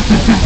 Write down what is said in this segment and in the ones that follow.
sí, sí, sí.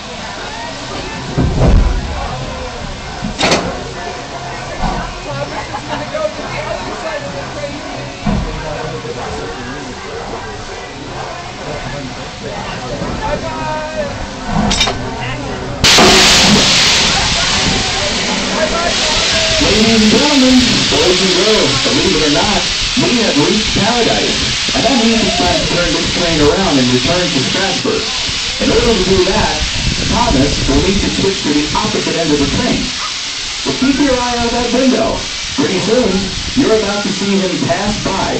and gentlemen, boys and girls, believe it or not, we have reached paradise. And that means it's time to turn this train around and return to Strasburg. In order to do that, Thomas will need to switch to the opposite end of the train. So keep your eye out that window. Pretty soon, you're about to see him pass by.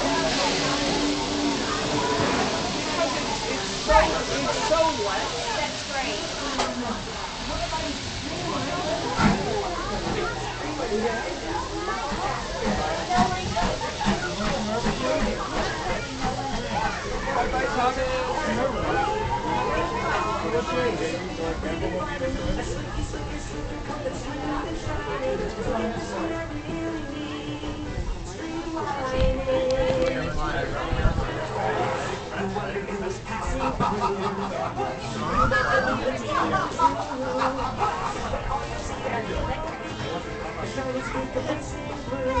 Thomas is